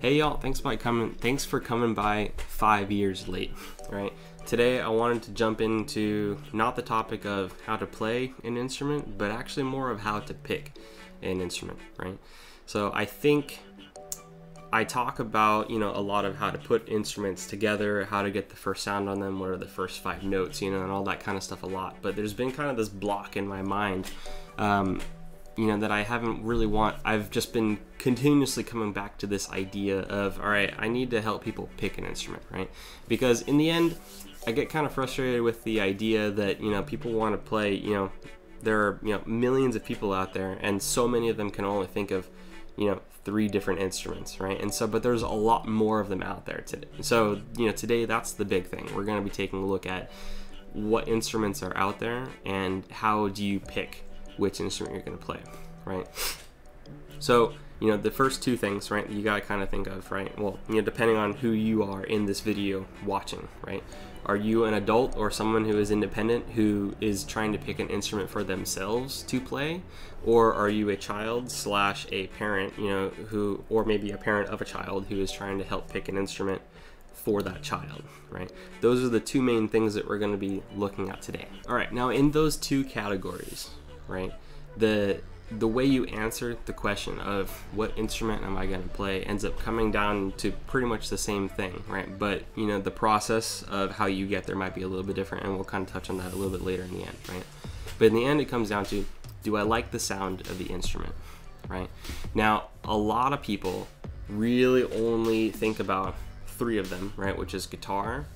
Hey y'all, thanks by coming. Thanks for coming by five years late. Right today, I wanted to jump into not the topic of how to play an instrument, but actually more of how to pick an instrument. Right. So I think I talk about you know a lot of how to put instruments together, how to get the first sound on them, what are the first five notes, you know, and all that kind of stuff a lot. But there's been kind of this block in my mind. Um, you know that I haven't really want I've just been continuously coming back to this idea of all right I need to help people pick an instrument right? Because in the end I get kind of frustrated with the idea that you know people want to play you know there are you know millions of people out there and so many of them can only think of you know three different instruments right? And so but there's a lot more of them out there today. So you know today that's the big thing. We're going to be taking a look at what instruments are out there and how do you pick which instrument you're going to play, right? So, you know, the first two things, right, you got to kind of think of, right? Well, you know, depending on who you are in this video watching, right? Are you an adult or someone who is independent who is trying to pick an instrument for themselves to play? Or are you a child slash a parent, you know, who, or maybe a parent of a child who is trying to help pick an instrument for that child, right? Those are the two main things that we're going to be looking at today. All right, now in those two categories, right? The the way you answer the question of what instrument am I going to play ends up coming down to pretty much the same thing, right? But you know the process of how you get there might be a little bit different, and we'll kind of touch on that a little bit later in the end, right? But in the end, it comes down to do I like the sound of the instrument, right? Now, a lot of people really only think about three of them, right? Which is guitar,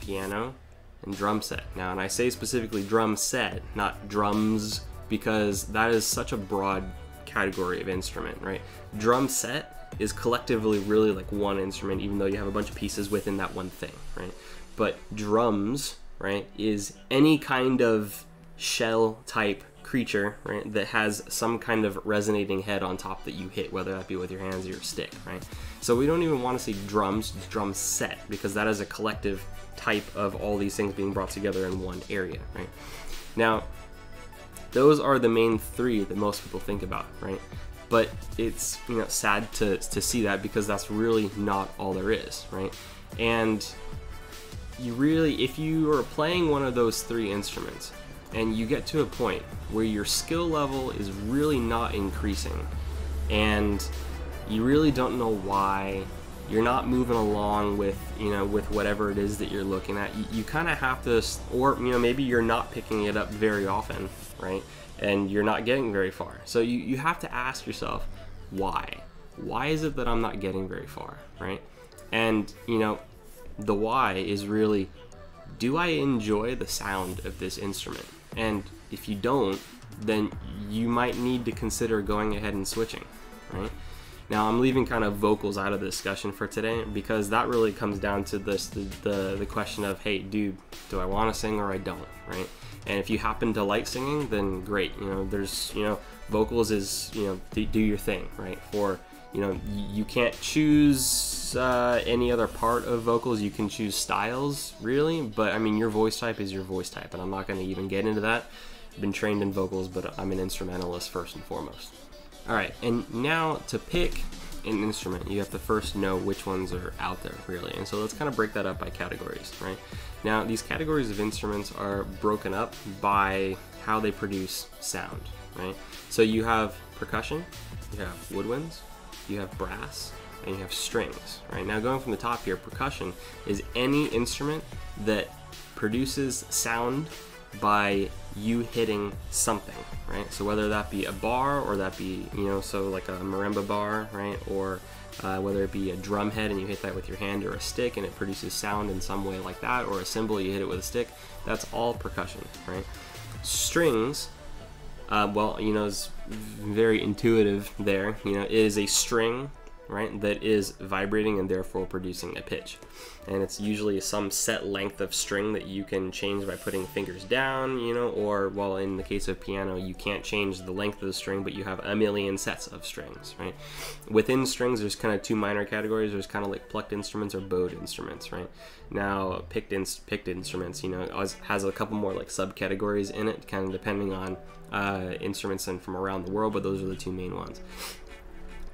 piano, and drum set. Now, and I say specifically drum set, not drums because that is such a broad category of instrument, right? Drum set is collectively really like one instrument, even though you have a bunch of pieces within that one thing, right? But drums, right, is any kind of shell type creature, right, that has some kind of resonating head on top that you hit, whether that be with your hands or your stick, right? So we don't even want to say drums, drum set, because that is a collective type of all these things being brought together in one area, right? Now, those are the main three that most people think about, right? But it's you know sad to, to see that because that's really not all there is, right? And you really, if you are playing one of those three instruments and you get to a point where your skill level is really not increasing and you really don't know why you're not moving along with you know with whatever it is that you're looking at you, you kind of have to or you know maybe you're not picking it up very often right? And you're not getting very far. So you, you have to ask yourself why? Why is it that i'm not getting very far right? And you know the why is really do i enjoy the sound of this instrument? And if you don't then you might need to consider going ahead and switching right? Now I'm leaving kind of vocals out of the discussion for today because that really comes down to this the, the, the question of hey dude do I want to sing or I don't right and if you happen to like singing then great you know there's you know vocals is you know do, do your thing right for you know you can't choose uh, any other part of vocals you can choose styles really but I mean your voice type is your voice type and I'm not going to even get into that I've been trained in vocals but I'm an instrumentalist first and foremost all right, and now to pick an instrument, you have to first know which ones are out there, really. And so let's kind of break that up by categories, right? Now, these categories of instruments are broken up by how they produce sound, right? So you have percussion, you have woodwinds, you have brass, and you have strings, right? Now, going from the top here, percussion is any instrument that produces sound by you hitting something, right? So whether that be a bar or that be, you know, so like a marimba bar, right? Or uh, whether it be a drum head and you hit that with your hand or a stick and it produces sound in some way like that, or a cymbal, you hit it with a stick, that's all percussion, right? Strings, uh, well, you know, it's very intuitive there. You know, it is a string right, that is vibrating and therefore producing a pitch. And it's usually some set length of string that you can change by putting fingers down, you know, or, well, in the case of piano, you can't change the length of the string, but you have a million sets of strings, right? Within strings, there's kind of two minor categories. There's kind of like plucked instruments or bowed instruments, right? Now, picked, in, picked instruments, you know, has a couple more like subcategories in it, kind of depending on uh, instruments and from around the world, but those are the two main ones.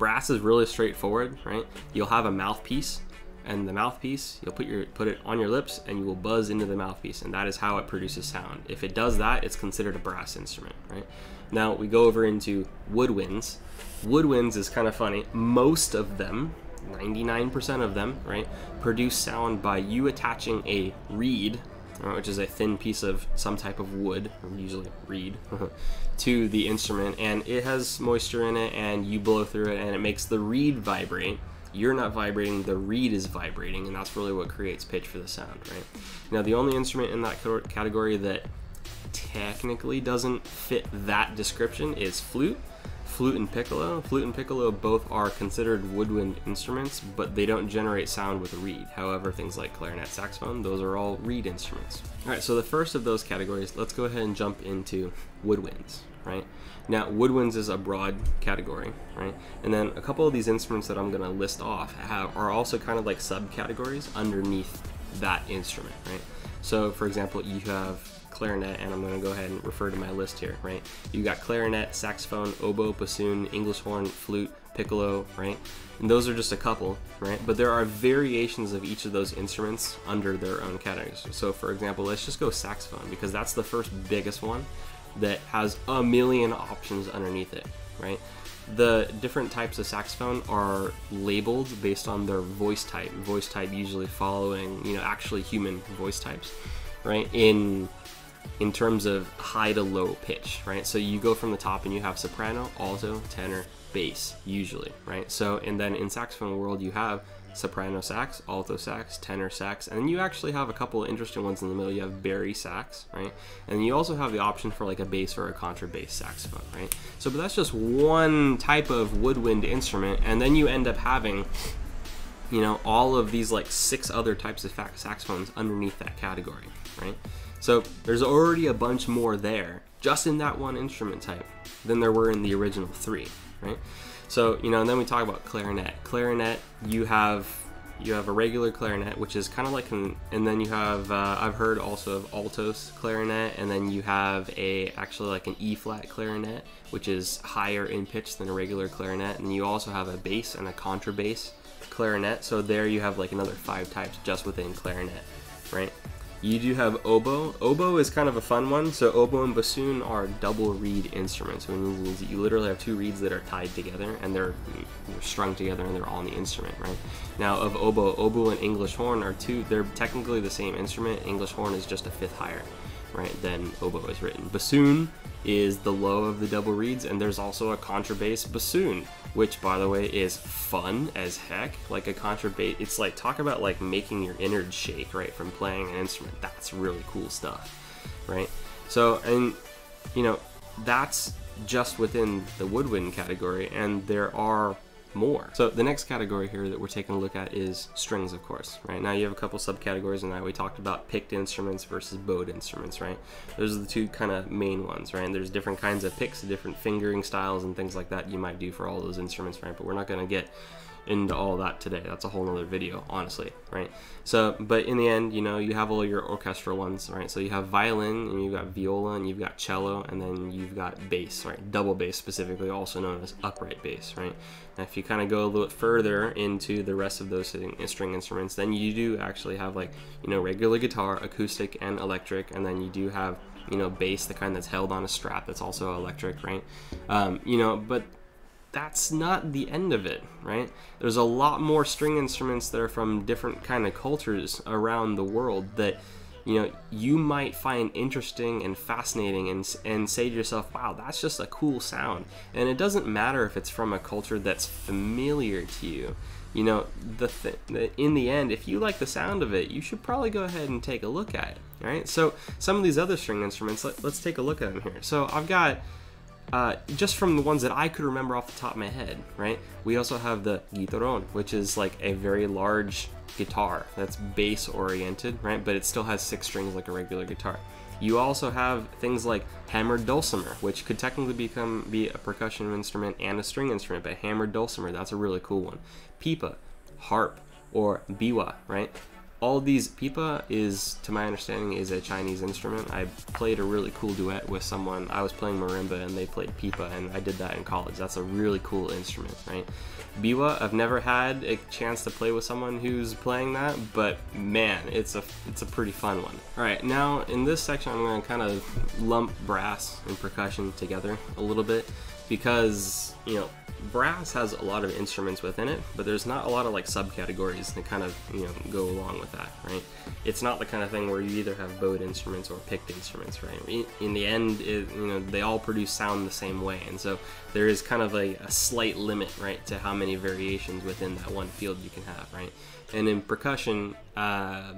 Brass is really straightforward, right? You'll have a mouthpiece, and the mouthpiece you'll put your put it on your lips and you will buzz into the mouthpiece and that is how it produces sound. If it does that it's considered a brass instrument right? Now we go over into woodwinds. Woodwinds is kind of funny. Most of them 99% of them right produce sound by you attaching a reed uh, which is a thin piece of some type of wood, usually reed, to the instrument, and it has moisture in it, and you blow through it, and it makes the reed vibrate. You're not vibrating, the reed is vibrating, and that's really what creates pitch for the sound, right? Now, the only instrument in that category that technically doesn't fit that description is flute flute and piccolo. Flute and piccolo both are considered woodwind instruments, but they don't generate sound with a reed. However, things like clarinet, saxophone, those are all reed instruments. All right, so the first of those categories, let's go ahead and jump into woodwinds, right? Now, woodwinds is a broad category, right? And then a couple of these instruments that I'm going to list off have, are also kind of like subcategories underneath that instrument, right? So, for example, you have clarinet, and I'm going to go ahead and refer to my list here, right? You got clarinet, saxophone, oboe, bassoon, English horn, flute, piccolo, right? And those are just a couple, right? But there are variations of each of those instruments under their own categories. So, for example, let's just go saxophone because that's the first biggest one that has a million options underneath it, right? The different types of saxophone are labeled based on their voice type. Voice type usually following, you know, actually human voice types, right? In in terms of high to low pitch, right? So you go from the top and you have soprano, alto, tenor, bass, usually, right? So, and then in saxophone world, you have soprano sax, alto sax, tenor sax, and then you actually have a couple of interesting ones in the middle. You have bari sax, right? And you also have the option for like a bass or a contrabass saxophone, right? So, but that's just one type of woodwind instrument, and then you end up having you know all of these like six other types of saxophones underneath that category right so there's already a bunch more there just in that one instrument type than there were in the original three, right? So you know, and then we talk about clarinet. Clarinet, you have you have a regular clarinet, which is kind of like an, and then you have uh, I've heard also of altos clarinet, and then you have a actually like an E flat clarinet, which is higher in pitch than a regular clarinet, and you also have a bass and a contrabass clarinet. So there you have like another five types just within clarinet, right? You do have oboe. Oboe is kind of a fun one. So oboe and bassoon are double reed instruments, which means that you literally have two reeds that are tied together and they're, they're strung together and they're on the instrument, right? Now of oboe, oboe and English horn are two. They're technically the same instrument. English horn is just a fifth higher, right? Than oboe is written. Bassoon is the low of the double reeds, and there's also a contrabass bassoon which by the way is fun as heck. Like a contrabass, it's like talk about like making your innards shake, right, from playing an instrument. That's really cool stuff, right? So, and you know, that's just within the woodwind category, and there are more. So the next category here that we're taking a look at is strings, of course, right? Now you have a couple subcategories in that. We talked about picked instruments versus bowed instruments, right? Those are the two kind of main ones, right? And there's different kinds of picks, different fingering styles and things like that you might do for all those instruments, right? But we're not going to get into all that today. That's a whole nother video, honestly, right? So, but in the end, you know, you have all your orchestral ones, right? So you have violin, and you've got viola, and you've got cello, and then you've got bass, right? Double bass, specifically, also known as upright bass, right? And if you kind of go a little bit further into the rest of those string instruments, then you do actually have like, you know, regular guitar, acoustic, and electric, and then you do have you know bass the kind that's held on a strap that's also electric right um, you know but that's not the end of it, right? There's a lot more string instruments that are from different kind of cultures around the world that you know you might find interesting and fascinating and and say to yourself, "Wow, that's just a cool sound." And it doesn't matter if it's from a culture that's familiar to you. You know, the, th- the in the end, if you like the sound of it, you should probably go ahead and take a look at it, right? So, some of these other string instruments, let, let's take a look at them here. So, I've got uh, just from the ones that I could remember off the top of my head, right? We also have the guitarron, which is like a very large guitar that's bass oriented, right? But it still has six strings like a regular guitar. You also have things like hammered dulcimer, which could technically become be a percussion instrument and a string instrument, but hammered dulcimer, that's a really cool one. Pipa, harp, or biwa, right? All these pipa is, to my understanding, is a Chinese instrument. I played a really cool duet with someone. I was playing marimba and they played pipa, and I did that in college. That's a really cool instrument, right? Biwa, I've never had a chance to play with someone who's playing that, but man, it's a it's a pretty fun one. All right, now in this section, I'm going to kind of lump brass and percussion together a little bit because you know brass has a lot of instruments within it, but there's not a lot of like subcategories that kind of you know go along with that, right? It's not the kind of thing where you either have bowed instruments or picked instruments, right? In the end, it, you know they all produce sound the same way, and so there is kind of a, a slight limit, right, to how many variations within that one field you can have, right? And in percussion, uh,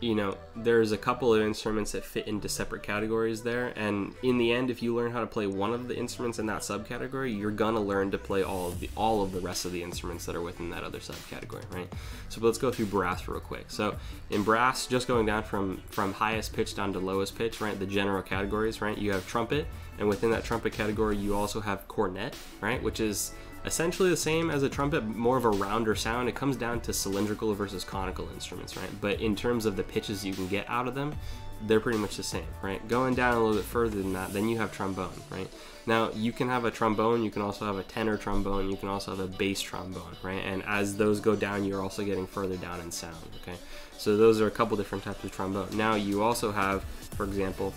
you know, there's a couple of instruments that fit into separate categories there, and in the end, if you learn how to play one of the instruments in that subcategory, you're gonna learn to play all of the all of the rest of the instruments that are within that other subcategory, right? So let's go through brass real quick. So in brass, just going down from from highest pitch down to lowest pitch, right? The general categories, right? You have trumpet, and within that trumpet category, you also have cornet, right? Which is essentially the same as a trumpet, more of a rounder sound. It comes down to cylindrical versus conical instruments, right? But in terms of the pitches you can get out of them, they're pretty much the same, right? Going down a little bit further than that, then you have trombone, right? Now, you can have a trombone, you can also have a tenor trombone, you can also have a bass trombone, right? And as those go down, you're also getting further down in sound, okay? So those are a couple different types of trombone. Now, you also have, for example,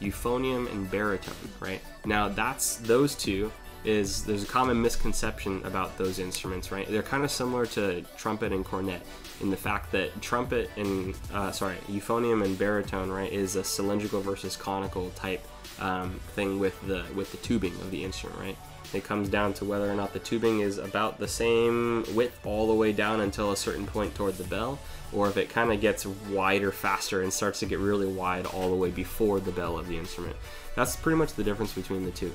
euphonium and baritone, right? Now, that's those two is there's a common misconception about those instruments, right? They're kind of similar to trumpet and cornet in the fact that trumpet and uh, sorry, euphonium and baritone, right, is a cylindrical versus conical type um, thing with the with the tubing of the instrument, right? It comes down to whether or not the tubing is about the same width all the way down until a certain point toward the bell, or if it kind of gets wider faster and starts to get really wide all the way before the bell of the instrument. That's pretty much the difference between the two.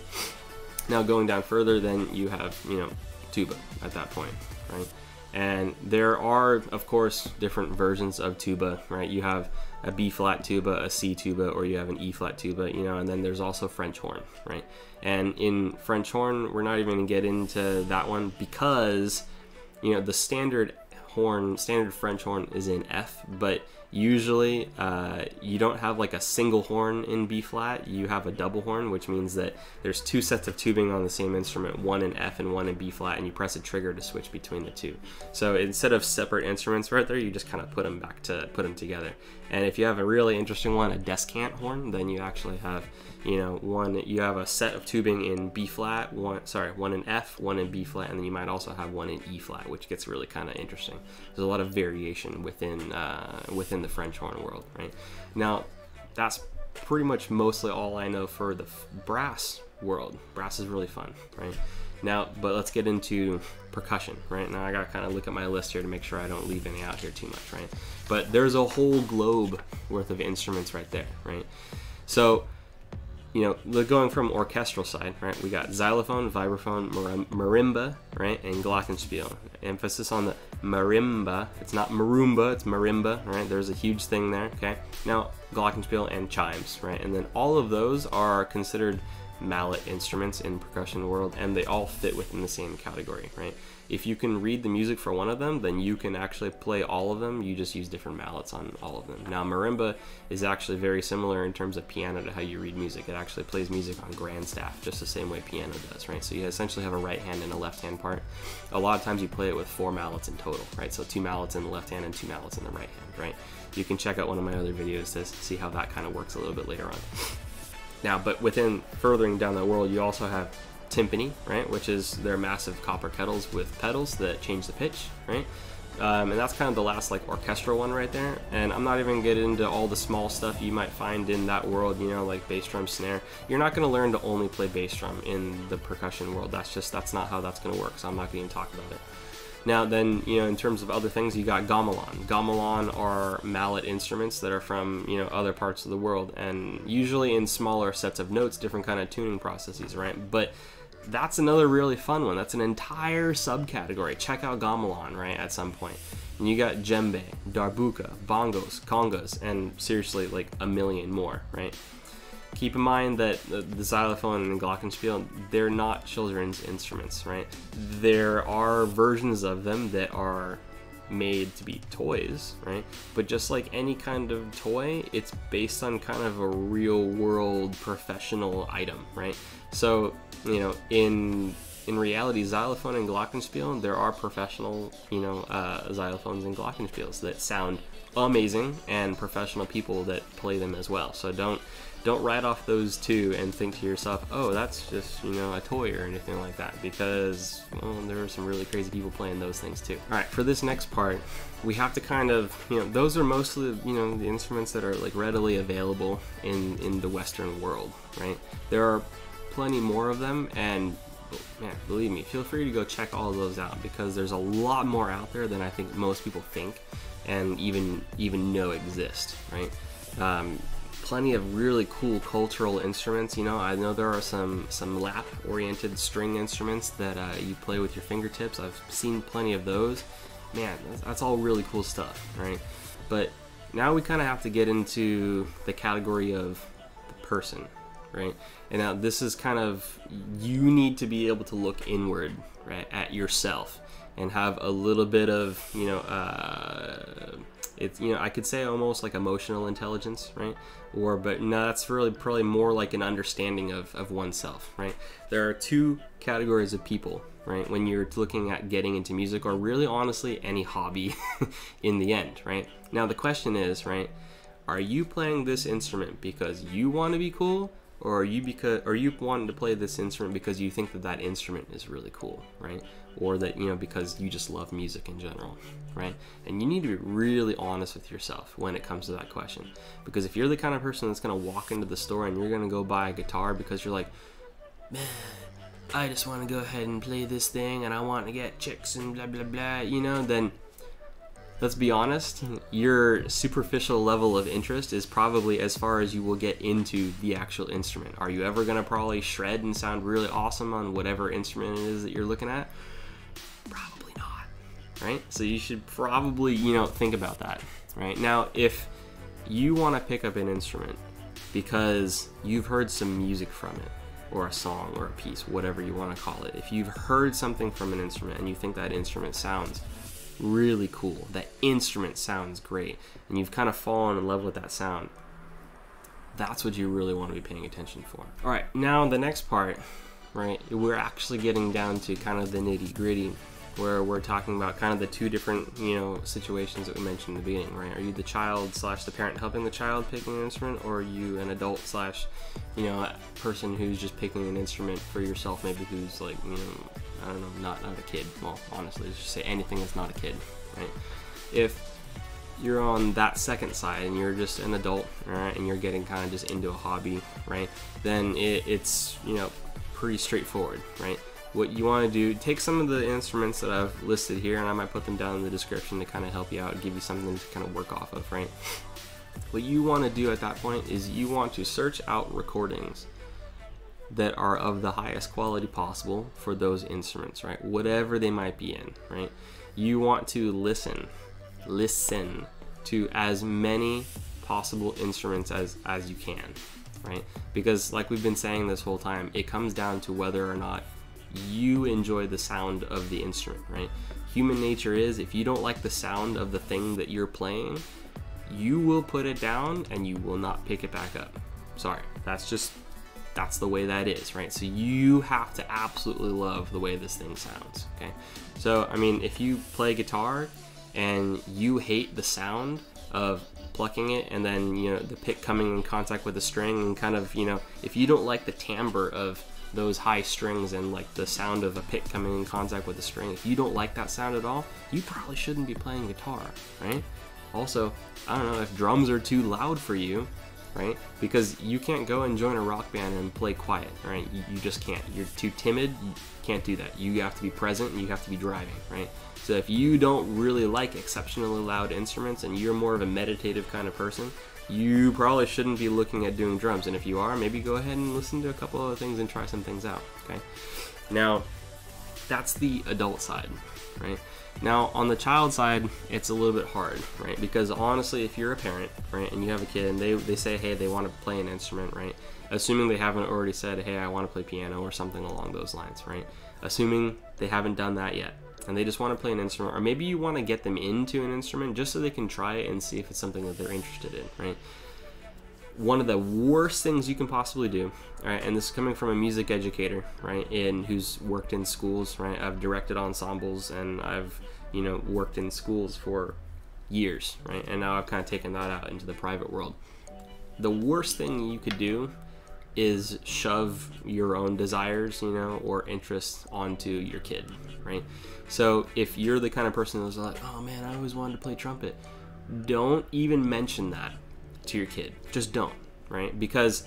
Now going down further, then you have you know tuba at that point, right? And there are of course different versions of tuba, right? You have a B flat tuba, a C tuba, or you have an E flat tuba, you know, and then there's also French horn, right? And in French horn, we're not even gonna get into that one because you know the standard horn, standard French horn is in F, but usually uh, you don't have like a single horn in B flat, you have a double horn, which means that there's two sets of tubing on the same instrument, one in F and one in B flat, and you press a trigger to switch between the two. So instead of separate instruments right there, you just kind of put them back to put them together. And if you have a really interesting one, a descant horn, then you actually have you know one you have a set of tubing in b flat one sorry one in f one in b flat and then you might also have one in e flat which gets really kind of interesting there's a lot of variation within uh, within the french horn world right? Now that's pretty much mostly all i know for the brass world. Brass is really fun right? Now but let's get into percussion right? Now i gotta kind of look at my list here to make sure i don't leave any out here too much right? But there's a whole globe worth of instruments right there right? So you know, going from orchestral side, right? We got xylophone, vibraphone, marimba, right, and glockenspiel. Emphasis on the marimba. It's not marumba, it's marimba, right? There's a huge thing there. Okay. Now glockenspiel and chimes, right? And then all of those are considered mallet instruments in percussion world, and they all fit within the same category, right? If you can read the music for one of them, then you can actually play all of them. You just use different mallets on all of them. Now, marimba is actually very similar in terms of piano to how you read music. It actually plays music on grand staff, just the same way piano does, right? So you essentially have a right hand and a left hand part. A lot of times you play it with four mallets in total, right? So two mallets in the left hand and two mallets in the right hand, right? You can check out one of my other videos to see how that kind of works a little bit later on. Now, but within furthering down that world, you also have timpani, right, which is their massive copper kettles with pedals that change the pitch, right? Um, and that's kind of the last like orchestral one right there. And I'm not even getting into all the small stuff you might find in that world, you know, like bass drum, snare. You're not going to learn to only play bass drum in the percussion world. That's just that's not how that's going to work. So I'm not going to even talk about it. Now, then, you know, in terms of other things, you got gamelan. Gamelan are mallet instruments that are from, you know, other parts of the world, and usually in smaller sets of notes, different kind of tuning processes, right? But that's another really fun one. That's an entire subcategory. Check out gamelan, right, at some point. And you got djembe, darbuka, bongos, congas, and seriously, like a million more, right? Keep in mind that the, the xylophone and the glockenspiel, they're not children's instruments, right? There are versions of them that are made to be toys, right? But just like any kind of toy, it's based on kind of a real world professional item, right? So, you know, in in reality, xylophone and glockenspiel, there are professional, you know, uh, xylophones and glockenspiels that sound amazing and professional people that play them as well. So don't don't write off those two and think to yourself, oh, that's just, you know, a toy or anything like that, because well, there are some really crazy people playing those things too. All right, for this next part, we have to kind of, you know, those are mostly, you know, the instruments that are like readily available in, in the Western world, right? There are plenty more of them, and man, believe me, feel free to go check all those out because there's a lot more out there than I think most people think and even even know exist, right? Um, plenty of really cool cultural instruments. You know, I know there are some some lap-oriented string instruments that uh, you play with your fingertips. I've seen plenty of those. Man, that's, that's all really cool stuff, right? But now we kind of have to get into the category of the person, right? And now this is kind of you need to be able to look inward, right, at yourself and have a little bit of you know. Uh, it's you know I could say almost like emotional intelligence, right? Or but no, that's really probably more like an understanding of, of oneself, right? There are two categories of people, right? When you're looking at getting into music or really honestly any hobby in the end, right? Now the question is, right? Are you playing this instrument because you want to be cool or are you because are you wanting to play this instrument because you think that that instrument is really cool right or that you know because you just love music in general right and you need to be really honest with yourself when it comes to that question because if you're the kind of person that's going to walk into the store and you're going to go buy a guitar because you're like man I just want to go ahead and play this thing and I want to get chicks and blah blah blah you know then let's be honest, your superficial level of interest is probably as far as you will get into the actual instrument. Are you ever going to probably shred and sound really awesome on whatever instrument it is that you're looking at? Probably not, right? So you should probably, you know, think about that, right? Now, if you want to pick up an instrument because you've heard some music from it, or a song or a piece, whatever you want to call it. If you've heard something from an instrument and you think that instrument sounds really cool. That instrument sounds great, and you've kind of fallen in love with that sound. That's what you really want to be paying attention for. All right, now the next part, right? We're actually getting down to kind of the nitty gritty where we're talking about kind of the two different you know situations that we mentioned in the beginning right? Are you the child slash the parent helping the child picking an instrument or are you an adult slash you know person who's just picking an instrument for yourself maybe who's like you know i don't know not not a kid? Well honestly just say anything that's not a kid right? If you're on that second side and you're just an adult right and you're getting kind of just into a hobby right then it, it's you know pretty straightforward right what you want to do, take some of the instruments that I've listed here, and I might put them down in the description to kind of help you out give you something to kind of work off of, right? What you want to do at that point is you want to search out recordings that are of the highest quality possible for those instruments, right? Whatever they might be in, right? You want to listen, listen to as many possible instruments as as you can, right? Because like we've been saying this whole time, it comes down to whether or not you enjoy the sound of the instrument, right? Human nature is if you don't like the sound of the thing that you're playing, you will put it down and you will not pick it back up. Sorry, that's just that's the way that is, right? So you have to absolutely love the way this thing sounds, okay? So, I mean, if you play guitar and you hate the sound of plucking it and then, you know, the pick coming in contact with the string and kind of, you know, if you don't like the timbre of those high strings and like the sound of a pick coming in contact with the string. If you don't like that sound at all, you probably shouldn't be playing guitar, right? Also, I don't know if drums are too loud for you, right? Because you can't go and join a rock band and play quiet, right? You, you just can't. You're too timid. You can't do that. You have to be present and you have to be driving, right? So if you don't really like exceptionally loud instruments and you're more of a meditative kind of person, you probably shouldn't be looking at doing drums. And if you are, maybe go ahead and listen to a couple other things and try some things out. Okay. Now, that's the adult side, right? Now, on the child side, it's a little bit hard, right? Because honestly, if you're a parent, right, and you have a kid and they, they say, hey, they want to play an instrument, right? Assuming they haven't already said, hey, I want to play piano or something along those lines, right? Assuming they haven't done that yet, and they just want to play an instrument, or maybe you want to get them into an instrument just so they can try it and see if it's something that they're interested in, right? One of the worst things you can possibly do, right? And this is coming from a music educator, right? In who's worked in schools, right? I've directed ensembles and I've, you know, worked in schools for years, right? And now I've kind of taken that out into the private world. The worst thing you could do is shove your own desires, you know, or interests onto your kid, right? So if you're the kind of person that's like, oh man, I always wanted to play trumpet, don't even mention that to your kid. Just don't, right? Because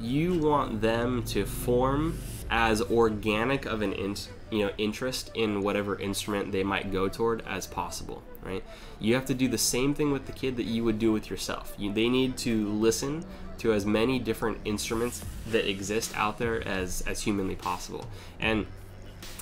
you want them to form as organic of an in, you know interest in whatever instrument they might go toward as possible right you have to do the same thing with the kid that you would do with yourself you, they need to listen to as many different instruments that exist out there as as humanly possible and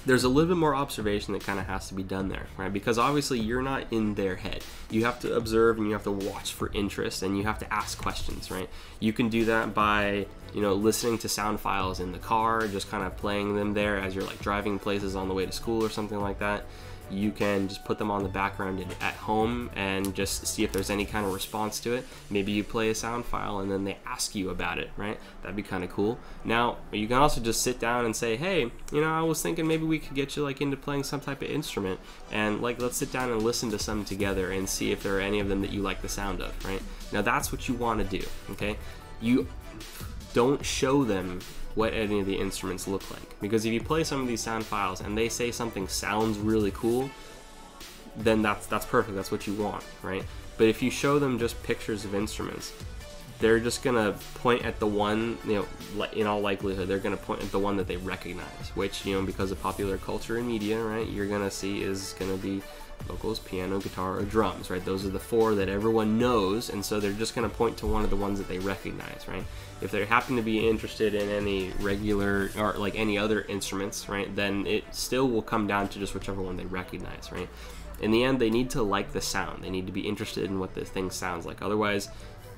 there's a little bit more observation that kind of has to be done there, right? Because obviously you're not in their head. You have to observe and you have to watch for interest and you have to ask questions, right? You can do that by, you know, listening to sound files in the car, just kind of playing them there as you're like driving places on the way to school or something like that you can just put them on the background at home and just see if there's any kind of response to it. Maybe you play a sound file and then they ask you about it, right? That'd be kind of cool. Now, you can also just sit down and say, hey, you know, I was thinking maybe we could get you like into playing some type of instrument and like let's sit down and listen to some together and see if there are any of them that you like the sound of, right? Now, that's what you want to do, okay? You don't show them what any of the instruments look like. Because if you play some of these sound files and they say something sounds really cool, then that's that's perfect. That's what you want, right? But if you show them just pictures of instruments, they're just gonna point at the one, you know, in all likelihood, they're gonna point at the one that they recognize, which, you know, because of popular culture and media, right, you're gonna see is gonna be vocals, piano, guitar, or drums, right? Those are the four that everyone knows, and so they're just gonna point to one of the ones that they recognize, right? If they happen to be interested in any regular or like any other instruments, right, then it still will come down to just whichever one they recognize, right? In the end, they need to like the sound. They need to be interested in what the thing sounds like. Otherwise,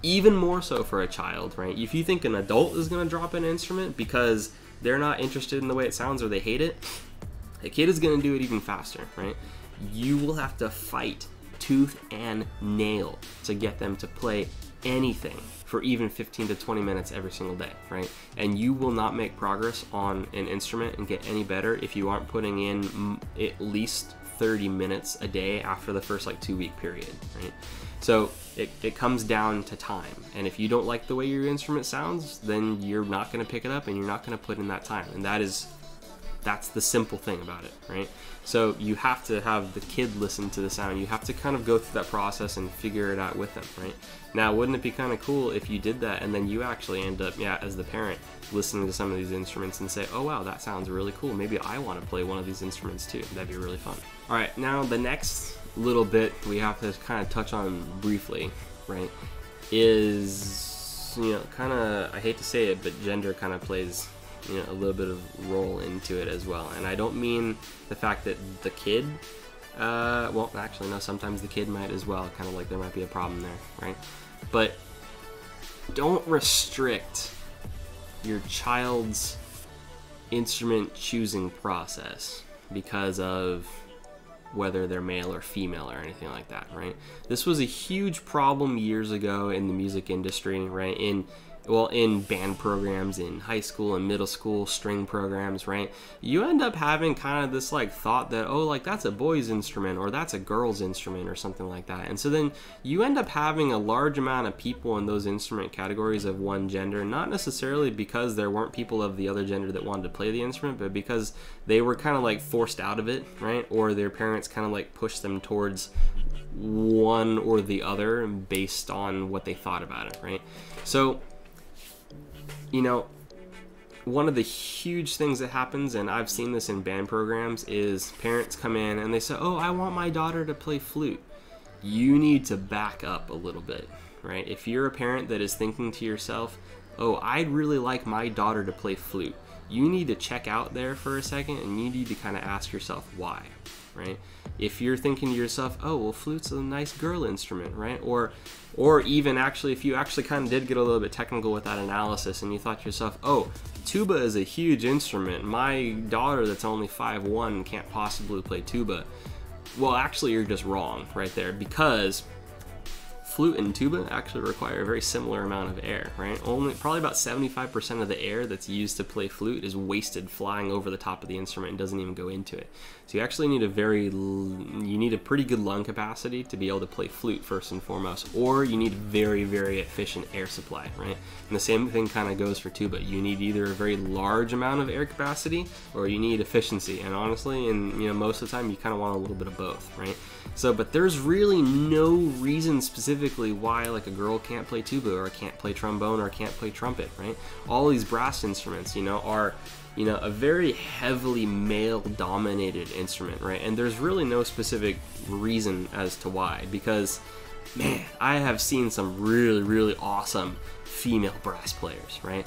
even more so for a child, right? If you think an adult is going to drop an instrument because they're not interested in the way it sounds or they hate it, a kid is going to do it even faster, right? You will have to fight tooth and nail to get them to play anything for even 15 to 20 minutes every single day, right? And you will not make progress on an instrument and get any better if you aren't putting in at least 30 minutes a day after the first like two week period, right? So it, it comes down to time. And if you don't like the way your instrument sounds, then you're not going to pick it up and you're not going to put in that time. And that is that's the simple thing about it, right? So you have to have the kid listen to the sound. You have to kind of go through that process and figure it out with them, right? Now, wouldn't it be kind of cool if you did that and then you actually end up, yeah, as the parent, listening to some of these instruments and say, oh wow, that sounds really cool. Maybe I want to play one of these instruments too. That'd be really fun. All right, now the next little bit we have to kind of touch on briefly, right, is, you know, kind of, I hate to say it, but gender kind of plays you know a little bit of role into it as well. And I don't mean the fact that the kid, uh, well, actually no, sometimes the kid might as well. Kind of like there might be a problem there, right? But don't restrict your child's instrument choosing process because of whether they're male or female or anything like that, right? This was a huge problem years ago in the music industry, right? In well in band programs in high school and middle school string programs right? You end up having kind of this like thought that oh like that's a boy's instrument or that's a girl's instrument or something like that. And so then you end up having a large amount of people in those instrument categories of one gender not necessarily because there weren't people of the other gender that wanted to play the instrument but because they were kind of like forced out of it right? Or their parents kind of like pushed them towards one or the other based on what they thought about it right? So you know, one of the huge things that happens, and I've seen this in band programs, is parents come in and they say, Oh, I want my daughter to play flute. You need to back up a little bit, right? If you're a parent that is thinking to yourself, Oh, I'd really like my daughter to play flute, you need to check out there for a second and you need to kind of ask yourself why. right? If you're thinking to yourself, oh, well, flute's a nice girl instrument, right? Or, or even actually, if you actually kind of did get a little bit technical with that analysis and you thought to yourself, oh, tuba is a huge instrument. My daughter that's only 5'1 can't possibly play tuba. Well, actually, you're just wrong right there because flute and tuba actually require a very similar amount of air, right? Only probably about 75% of the air that's used to play flute is wasted flying over the top of the instrument and doesn't even go into it. So you actually need a very you need a pretty good lung capacity to be able to play flute first and foremost, or you need very very efficient air supply, right? And the same thing kind of goes for tuba. You need either a very large amount of air capacity or you need efficiency. And honestly, and you know most of the time you kind of want a little bit of both, right? So, but there's really no reason specifically why like a girl can't play tuba or can't play trombone or can't play trumpet, right? All these brass instruments, you know, are you know a very heavily male dominated instrument, right? And there's really no specific reason as to why because man, I have seen some really really awesome female brass players, right?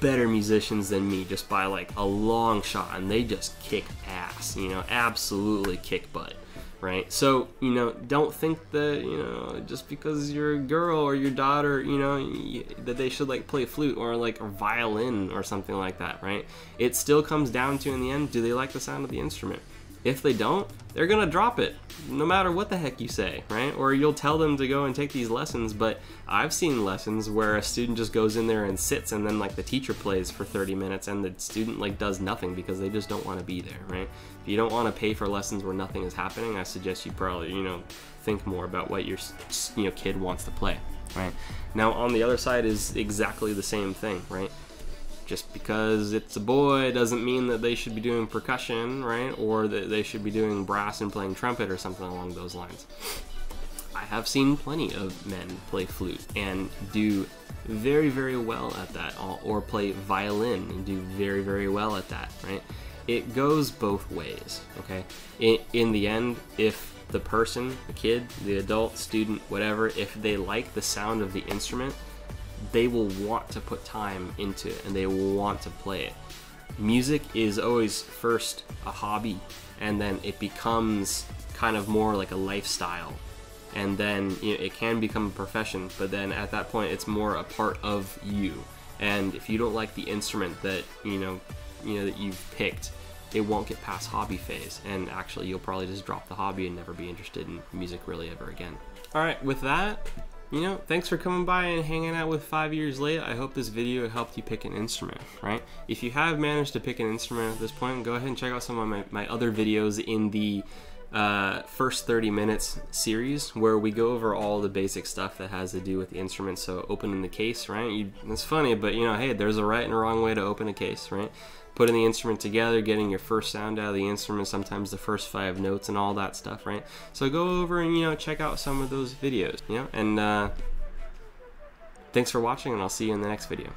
Better musicians than me just by like a long shot and they just kick ass, you know, absolutely kick butt right? So, you know, don't think that, you know, just because you're a girl or your daughter, you know, that they should like play flute or like a violin or something like that, right? It still comes down to in the end, do they like the sound of the instrument? If they don't, they're gonna drop it, no matter what the heck you say, right? Or you'll tell them to go and take these lessons, but I've seen lessons where a student just goes in there and sits and then like the teacher plays for 30 minutes and the student like does nothing because they just don't want to be there, right? If you don't want to pay for lessons where nothing is happening, I suggest you probably, you know, think more about what your you know kid wants to play, right? Now on the other side is exactly the same thing, right? Just because it's a boy doesn't mean that they should be doing percussion, right? Or that they should be doing brass and playing trumpet or something along those lines. I have seen plenty of men play flute and do very, very well at that, or play violin and do very, very well at that, right? It goes both ways, okay? In, in the end, if the person, the kid, the adult, student, whatever, if they like the sound of the instrument, they will want to put time into it and they will want to play it. Music is always first a hobby and then it becomes kind of more like a lifestyle. And then you know, it can become a profession but then at that point it's more a part of you. And if you don't like the instrument that you know you know that you've picked it won't get past hobby phase and actually you'll probably just drop the hobby and never be interested in music really ever again. All right with that you know, thanks for coming by and hanging out with Five Years Late. I hope this video helped you pick an instrument, right? If you have managed to pick an instrument at this point, go ahead and check out some of my, my other videos in the uh, first 30 minutes series where we go over all the basic stuff that has to do with the instrument. So opening the case, right? You, it's funny, but you know, hey, there's a right and a wrong way to open a case, right? Putting the instrument together, getting your first sound out of the instrument, sometimes the first five notes and all that stuff, right? So go over and, you know, check out some of those videos, you know, and uh, thanks for watching and I'll see you in the next video.